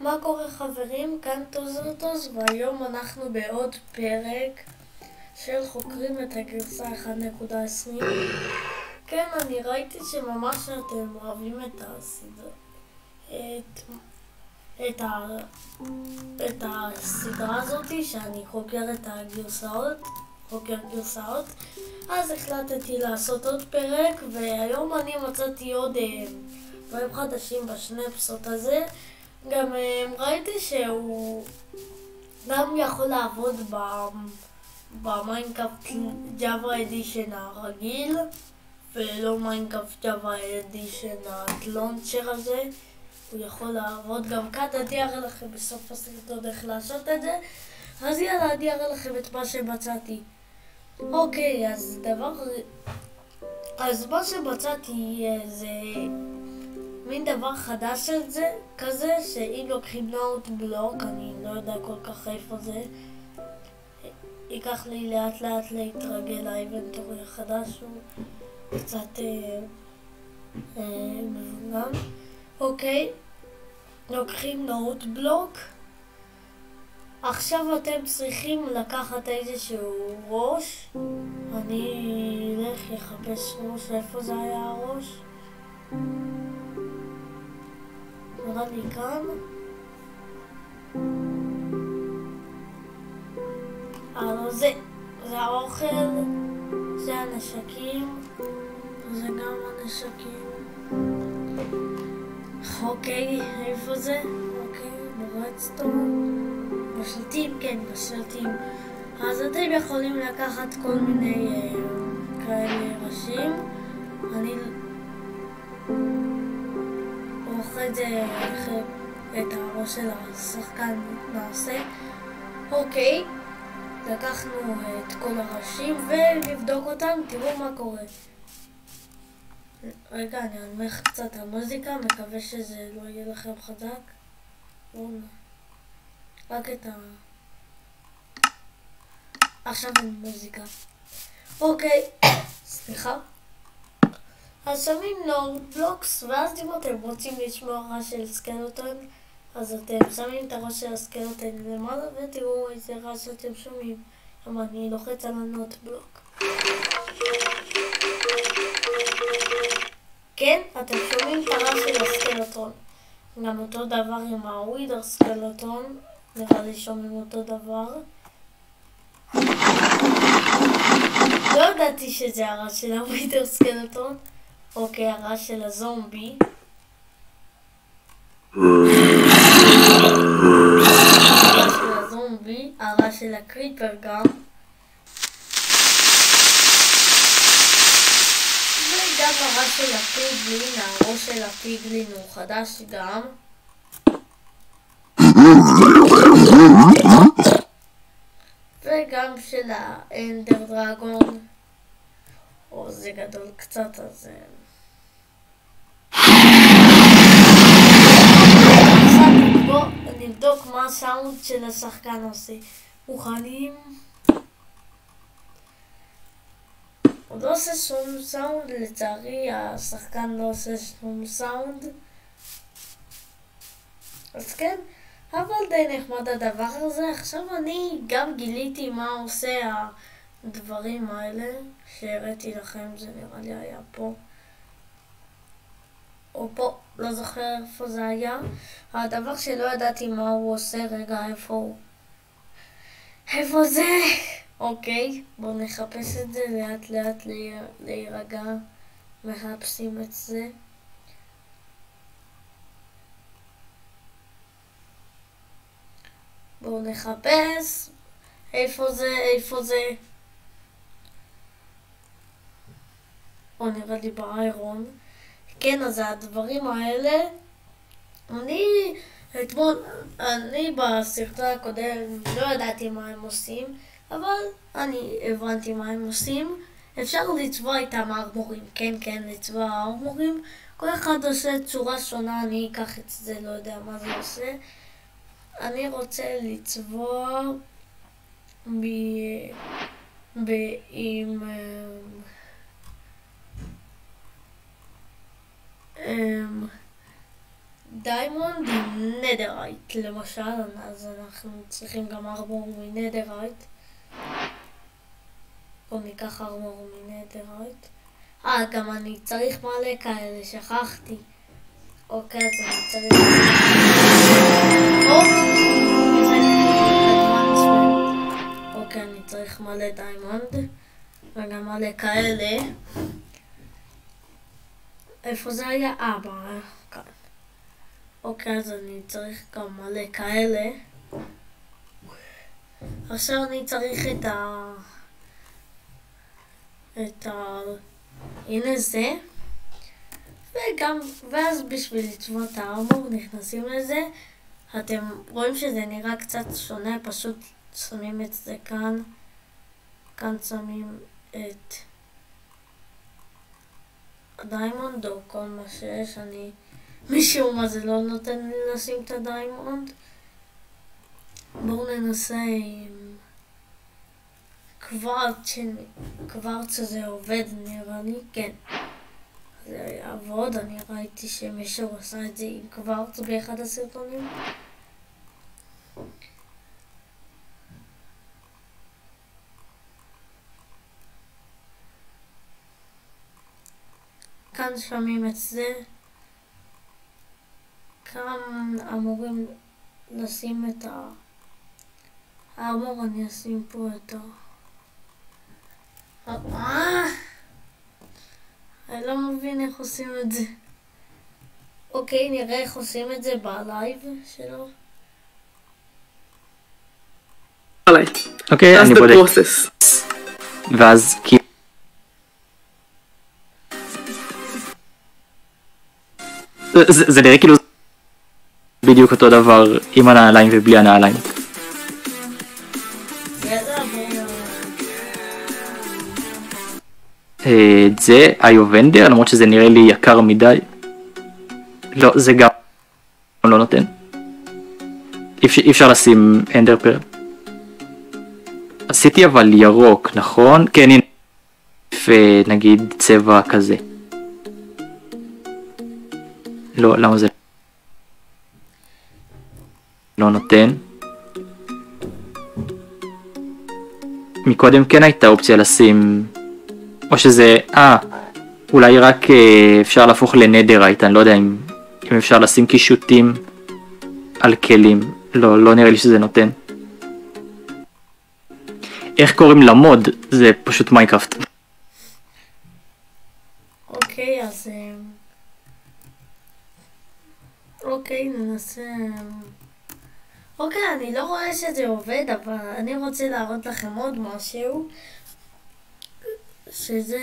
מה קורה חברים? כאן טוזרטוס והיום אנחנו בעוד פרק של חוקרים את הגרסה 1.20 כן, אני ראיתי שממש אתם אוהבים את הסדרה את, את, ה, את הסדרה הזאתי שאני חוקר את הגרסאות חוקר גרסאות. אז החלטתי לעשות עוד פרק והיום אני מצאתי עוד אה, דברים חדשים ב snapshot הזה גם אה, ראיתי שהוא גם יכול לעבוד ב Minecraft Java Edition הרגיל ולא Minecraft Java Edition ה launcher הזה. הוא יכול לעבוד. גם כאן, אני אראה לכם בסוף הסרטון איך לעשות את זה. אז יאללה, אני אראה לכם את מה שמצאתי. אוקיי, אז דבר... אז מה שמצאתי אה, זה מין דבר חדש של זה, כזה, שאם לוקחים נאוט בלוק, אני לא יודע כל כך איפה זה, ייקח לי לאט לאט להתרגל לאינבנטורי החדש, הוא קצת אה, אה, מבוגן. אוקיי, לוקחים נאוט בלוק. עכשיו אתם צריכים לקחת איזשהו ראש. אני אלך לחפש ראש, איפה זה היה הראש? נראה לי כאן. אה, לא, זה, זה האוכל, זה הנשקים, זה גם הנשקים. אוקיי, איפה זה? אוקיי, ברדסטון. בשלטים, כן, בשלטים. אז אתם יכולים לקחת כל מיני אה, כאלה ראשים. אני את זה, את הראש של השחקן נעשה. אוקיי, לקחנו את כל הראשים ונבדוק אותם, תראו מה קורה. רגע, אני אנמך קצת המוזיקה, מקווה שזה לא יהיה לכם חזק. רק את ה... עכשיו אין מוזיקה. אוקיי, סליחה. אז שמים נורד בלוקס, ואז אם אתם רוצים לשמוע רעש של סקלוטון, אז אתם שמים את הראש של הסקלוטון למעלה ותראו איזה רעש שאתם שומעים. אבל אני לוחץ על הנוט בלוק. כן, אתם שומעים את הרעש של הסקלוטון. גם אותו דבר עם הווידר סקלוטון, נראה לי שומעים אותו דבר. לא ידעתי שזה הרעש של הווידר סקלטון. אוקיי, הרעש של הזומבי. הזומבי, הרעש של הקריפר גם. וגם הרעש של הפיגלין, הראש של הפיגלין הוא חדש גם. וגם של האנדר דרגון. או זה גדול קצת, אז... בואו נבדוק מה הסאונד של השחקן עושה. מוכנים? הוא לא עושה שום סאונד, לצערי השחקן לא עושה שום סאונד. אז כן, אבל די נחמד הדבר הזה. עכשיו אני גם גיליתי מה עושה הדברים האלה שהראיתי לכם, זה נראה לי היה פה. או פה, לא זוכר איפה זה היה. הדבר שלא ידעתי מה הוא עושה, רגע, איפה הוא? איפה זה? אוקיי, בואו נחפש את זה לאט לאט להירגע. מחפשים את זה. בואו נחפש. איפה זה? איפה זה? או נראה לי באיירון. כן, אז הדברים האלה, אני אתמול, אני בסרטון הקודם לא ידעתי מה הם עושים, אבל אני הבנתי מה הם עושים. אפשר לצבוע איתם ארמורים, כן, כן, לצבוע ארמורים. כל אחד עושה צורה שונה, אני אקח את זה, לא יודע מה זה עושה. אני רוצה לצבוע ב... ב... עם... diamond עם netherite, למשל, אז אנחנו צריכים גם armor מ netherite. בואו ניקח armor מ netherite. אה, גם אני צריך מלא כאלה, שכחתי. אוקיי, אז אני צריך... אוקיי, אני צריך מלא diamond, וגם מלא כאלה. איפה זה היה? אה, כאן. אוקיי, אז אני צריך גם מלא כאלה. עכשיו אני צריך את ה... את ה... הנה זה. וגם, ואז בשביל לצבוע את הארמור נכנסים לזה. אתם רואים שזה נראה קצת שונה, פשוט שמים את זה כאן. כאן שמים את ה diamond או כל מה שיש. אני, משום מה זה לא נותן לי לשים את ה diamond. בואו ננסה עם quartz, quartz הזה עובד נראה לי, כן. זה יעבוד, אני ראיתי שמישהו עשה את זה עם quartz באחד הסרטונים. כאן שומעים את זה. כאן אמורים לשים את הארמור, אני אשים פה את ה... אה! אני לא מבין איך עושים את זה. אוקיי, נראה איך עושים את זה בלייב שלו. אוקיי, אני בודק. ואז כאילו... זה נראה כאילו בדיוק אותו דבר עם הנעליים ובלי הנעליים. אה, את זה איובנדר למרות שזה נראה לי יקר מדי. לא זה גם לא נותן. אי אפשר לשים אנדר פרל. עשיתי אבל ירוק נכון? כן הנה. נגיד צבע כזה. לא למה זה לא נותן. מקודם כן הייתה אופציה לשים או שזה, אה, אולי רק אה, אפשר להפוך לנדרייט, אני לא יודע אם, אם אפשר לשים קישוטים על כלים, לא, לא נראה לי שזה נותן. איך קוראים ל mod? זה פשוט Minecraft. אוקיי, אז... אה, אוקיי, ננסה... אוקיי, אני לא רואה שזה עובד, אבל אני רוצה להראות לכם עוד משהו. שזה...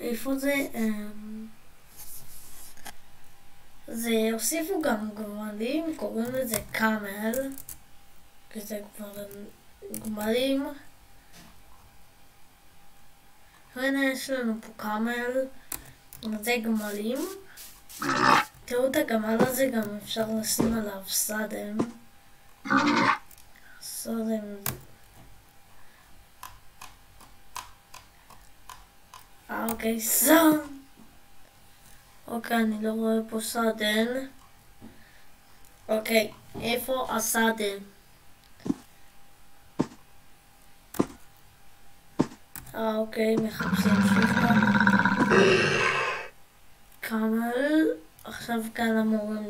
איפה זה? אמ, זה הוסיפו גם גמלים, קוראים לזה קאמל, כי זה כבר גמלים. הנה יש לנו פה קאמל, זה גמלים. את הגמל הזה, גם אפשר לשים עליו סאדם. סאדם אוקיי, סון. אוקיי, אני לא רואה פה סאדן. אוקיי, איפה הסאדן? אה, אוקיי, מחפשים שוב קאמל. עכשיו כאן אמורים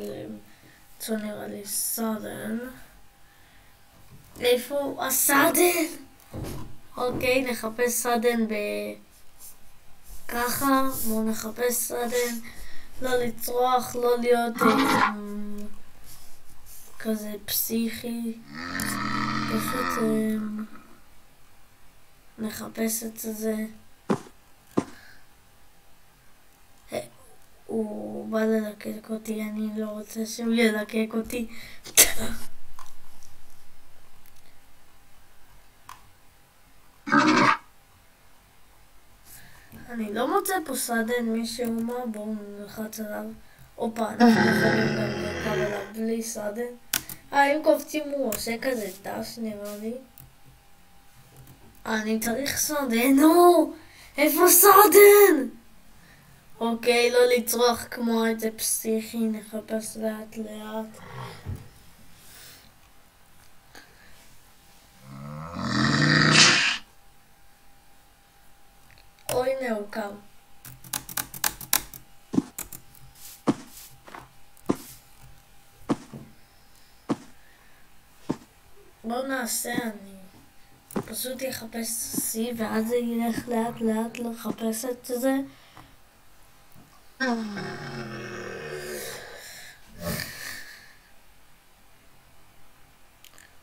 למצוא נראה לי סאדן. איפה הסאדן? אוקיי, נחפש סאדן ב... ככה, בואו נחפש סדן, לא לצרוח, לא להיות כזה פסיכי, פשוט נחפש את זה. אה, הוא בא ללקק אותי, אני לא רוצה שהוא ילקק אותי. אני לא מוצא פה סדן מישהו מה, בואו נלחץ עליו. הופה, אנחנו יכולים גם לרכב עליו בלי סדן. אה, אם קופצים הוא עושה כזה דש נראה לי. אני צריך סדן, נו! איפה סדן? אוקיי, לא לצרוח כמו איזה פסיכי, נחפש לאט לאט. או הנה. בואו נעשה, אני פשוט אחפש C ואז זה ילך לאט לאט לחפש את זה.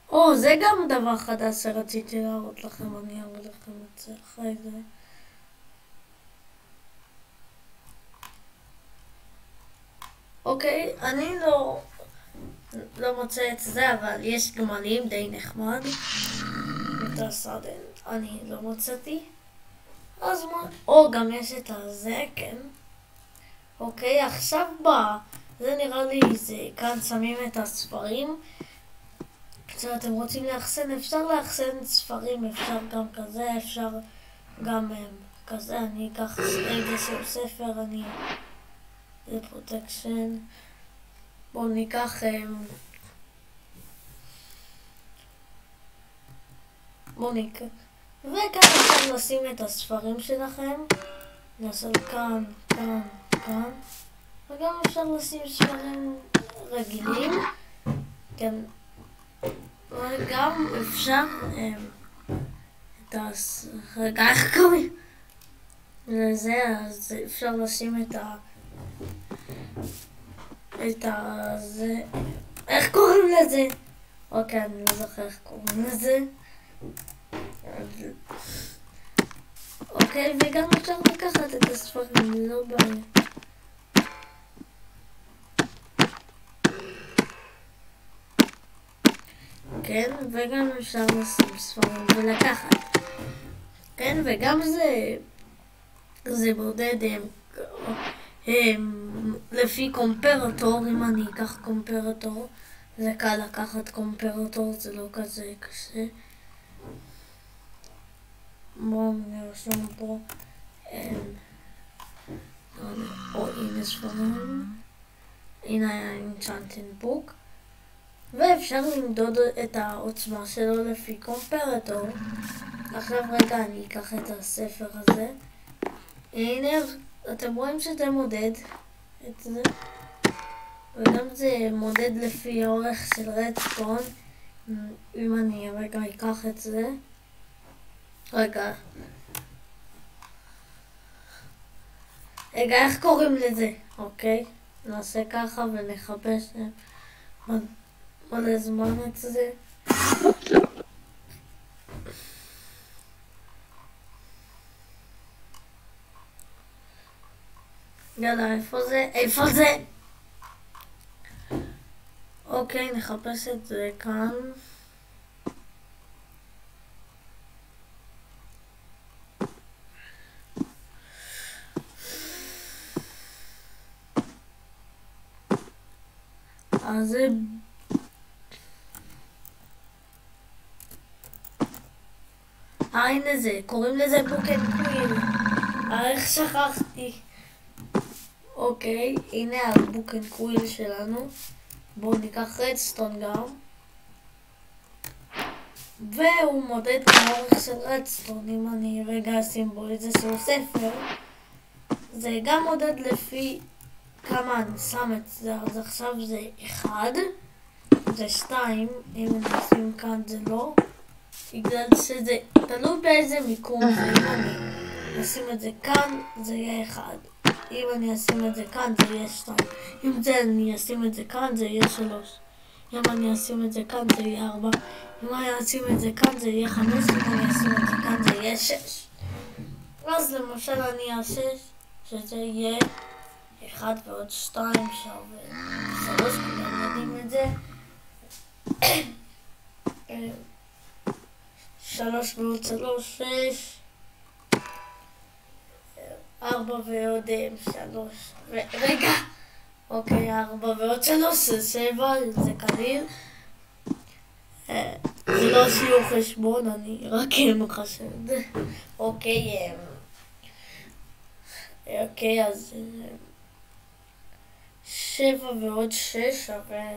או, זה גם דבר חדש שרציתי להראות לכם, אני אראה לכם את זה אחרי זה. אוקיי, אני לא, לא מוצא את זה, אבל יש גמלים די נחמד. את הסדן אני לא מצאתי. אז מה, או גם יש את הזה, כן. אוקיי, עכשיו בא, זה נראה לי, זה, כאן שמים את הספרים. כשאתם רוצים לאחסן, אפשר לאחסן ספרים, אפשר גם כזה, אפשר גם um, כזה, אני אקח איזשהו ספר, אני... זה protection. בואו ניקח... Um, בואו ניקח... וכאן אפשר לשים את הספרים שלכם. נעשה כאן, כאן, כאן. וגם אפשר לשים ספרים רגילים. כן. וגם אפשר את ה... רגע, איך קוראים לזה? אז אפשר לשים את ה... את ה... זה... איך קוראים לזה? אוקיי, אני לא זוכר איך קוראים לזה. אוקיי, וגם אפשר לקחת את הספרים, לא בעיה. כן, וגם אפשר לשים ספרים ולקחת. כן, וגם זה, זה בודד הם, הם, לפי קומפרטור, אם אני אקח קומפרטור, זה קל לקחת קומפרטור, זה לא כזה קשה. בואו נרשום פה, או הנה ספרים, הנה ה-Enchanted Book. ואפשר למדוד את העוצמה שלו לפי קומפרטור. עכשיו רגע, אני אקח את הספר הזה. הנה, אתם רואים שזה מודד את זה. וגם זה מודד לפי האורך של רדסטון. אם אני רגע אקח את זה. רגע. רגע, איך קוראים לזה? אוקיי? נעשה ככה ונחפש. מלא זמן את זה. יאללה, איפה זה? איפה זה? אוקיי, נחפש את זה כאן. אז זה אה, הנה זה, קוראים לזה book and quill. אה, איך שכחתי. אוקיי, הנה ה book and quill שלנו. בואו ניקח redstone גם. והוא מודד כאורך של redstone, אם אני רגע אשים בו איזשהו ספר. זה גם מודד לפי כמה אני שם את זה, אז עכשיו זה 1, זה 2, אם אני אשים כאן זה לא. בגלל שזה תלוי באיזה מיקום זה, אם אני אשים את זה כאן, זה יהיה אחד. אם אני אשים את זה כאן, זה יהיה שתיים. אם זה אני אשים את זה כאן, זה יהיה שלוש. אם אני אשים את זה כאן, זה יהיה ארבע. אם אני אשים את זה כאן, זה יהיה חמש. אם אני אשים את זה כאן, זה יהיה שש. אז למשל אני אעשה שזה יהיה אחד ועוד שתיים שווה שלוש, כולם יודעים את זה. שלוש ועוד שלוש, שש. ארבע ועוד שלוש. רגע. אוקיי, ארבע ועוד שלוש זה שבע, זה קליל. זה לא שיעור חשבון, אני רק את זה. אוקיי. אוקיי, אז אה, שבע ועוד שש שווה...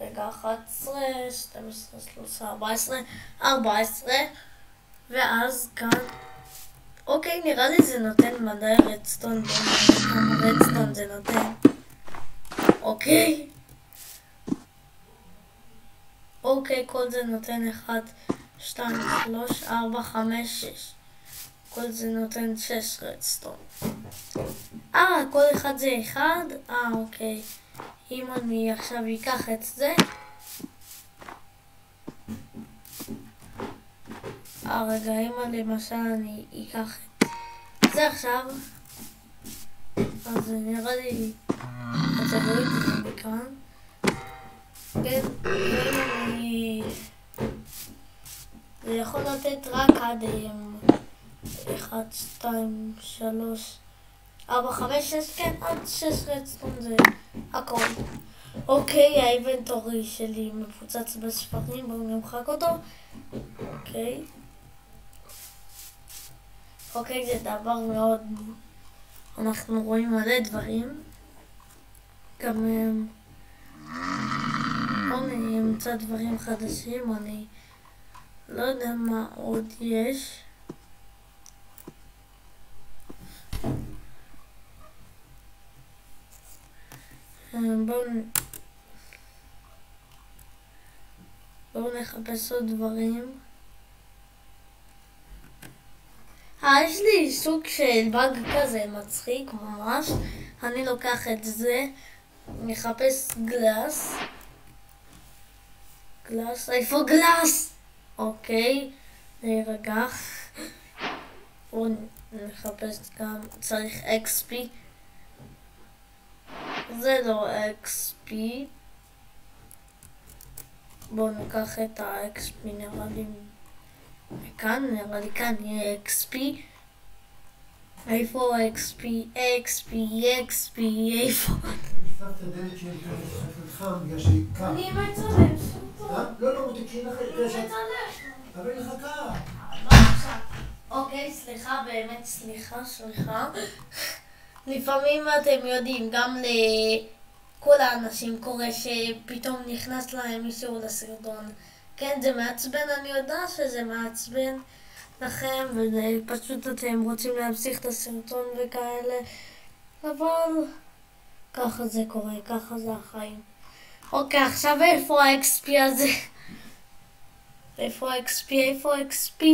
רגע, 11, 12, 13, 14, 14, ואז כאן, אוקיי, נראה לי זה נותן מדעי רדסטון, רדסטון זה נותן. אוקיי. אוקיי, כל זה נותן 1, 2, 3, 4, 5, 6. כל זה נותן 6 רדסטון. אה, כל אחד זה 1? אה, אוקיי. אם אני עכשיו אקח את זה... רגע, אם למשל אני אקח את זה עכשיו, אז נראה לי... אתה רואה את זה מכאן. כן, אם אני... זה יכול לתת רק עד 1, 2, 3, 4, 5, 6, כן, עד 6 רדסטון זה הכל. אוקיי, האינבנטורי שלי מפוצץ בספרים, בואו נמחק אותו. אוקיי. אוקיי, זה דבר מאוד... אנחנו רואים מלא דברים. גם... בואו נמצא דברים חדשים, אני לא יודע מה עוד יש. בואו בואו נחפש עוד דברים. אה, יש לי סוג של באג כזה מצחיק ממש. אני לוקח את זה, מחפש גלאס. גלאס, איפה גלאס? אוקיי, רגע. בואו נחפש גם, צריך אקספי. זה לא XP. בואו ניקח את ה-XP נראה לי מכאן, נראה לי כאן יהיה XP. איפה XP? XP, XP, איפה? אני מצלם. לא, לא, תקשיב לך. אני מצלם. אבל היא מחכה. אוקיי, סליחה, באמת סליחה, סליחה. לפעמים אתם יודעים, גם לכל האנשים קורה שפתאום נכנס להם מישהו לסרטון. כן, זה מעצבן, אני יודעת שזה מעצבן לכם, ופשוט אתם רוצים להמשיך את הסרטון וכאלה, אבל ככה זה קורה, ככה זה החיים. אוקיי, עכשיו איפה ה-XP הזה? איפה ה-XP? איפה ה-XP?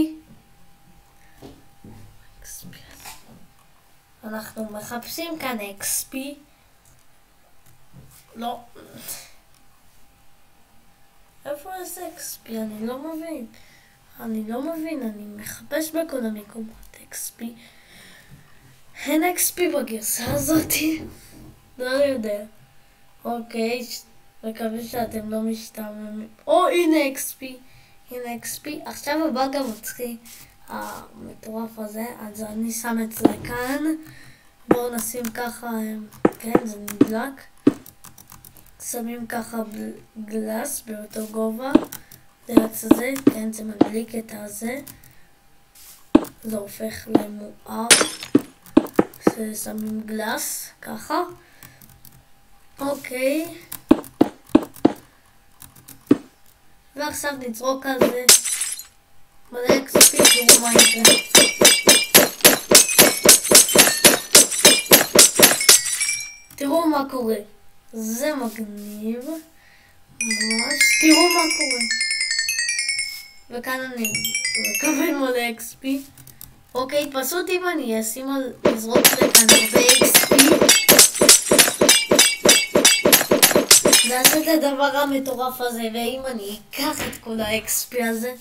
אנחנו מחפשים כאן XP. לא. איפה זה XP? אני לא מבין. אני לא מבין, אני מחפש בכל המקומות XP. אין XP בגרסה הזאתי? לא יודע. אוקיי, מקווה שאתם לא משתעממים. או, הנה XP. הנה XP. עכשיו הבאג המצחיק. המטורף הזה, אז אני שם את זה כאן. בואו נשים ככה, כן, זה נדלק. שמים ככה גלס באותו גובה. ליד זה, כן, זה מדליק את הזה. זה הופך למואר. שמים גלס, ככה. אוקיי. ועכשיו נזרוק על זה תראו מה קורה. זה מגניב. ממש. תראו מה קורה. וכאן אני מקבל מלא XP. אוקיי, פשוט אם אני אשים על לזרוק לכאן הרבה XP. נעשה את הדבר המטורף הזה, ואם אני אקח את כל ה-XP הזה,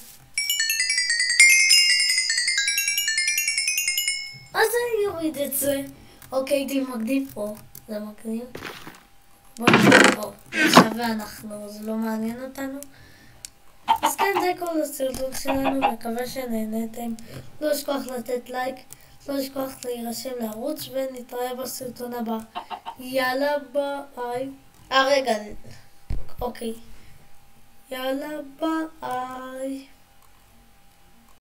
אז אני אוריד את זה. אוקיי, תמקדים פה. זה מגניב. בואו פה. עכשיו ואנחנו, זה לא מעניין אותנו. אז כן, זה כל הסרטון שלנו, מקווה שנהנתם. לא לשכוח לתת לייק, לא לשכוח להירשם לערוץ, ונתראה בסרטון הבא. יאללה ביי. אה, רגע. אוקיי. יאללה ביי.